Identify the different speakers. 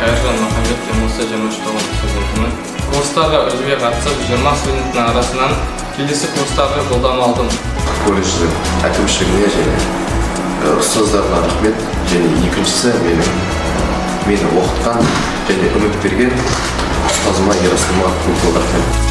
Speaker 1: қайыржан махамбетпен осы және толғанысы болдымын курстағы үзге қатысып жиырма студенттің арасынан келесі курстарға жолдама алдым
Speaker 2: колледждің әкімшілігіне және ұстаздарына рахмет және екіншісі менің мені оқытқан және үміт берген ұстазыма ерасылыма көп көп рахмет